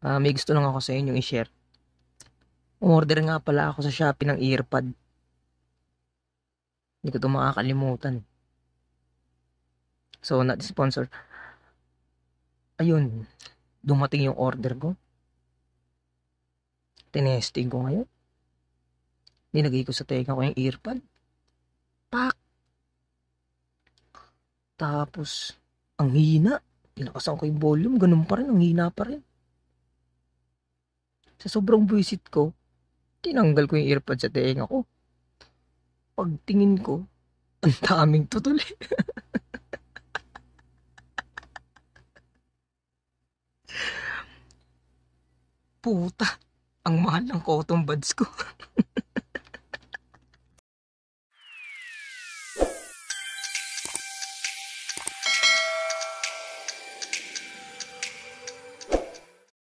Ah, may gusto lang ako sa inyo i-share. Umorder nga pala ako sa Shopee ng earpod. Hindi ko ito makakalimutan. So, not sponsor. Ayun, dumating yung order ko. Tinesting ko ngayon. Nilagay ko sa teka ko yung earpod. Pak! Tapos, ang hina. Pinakasan ko yung volume, ganun pa rin, ang hina pa rin. Sa sobrang buwisit ko, tinanggal ko yung earpod sa tenga ko. Pagtingin ko, ang daming tutuli. Puta, ang mahal ng cotton buds ko.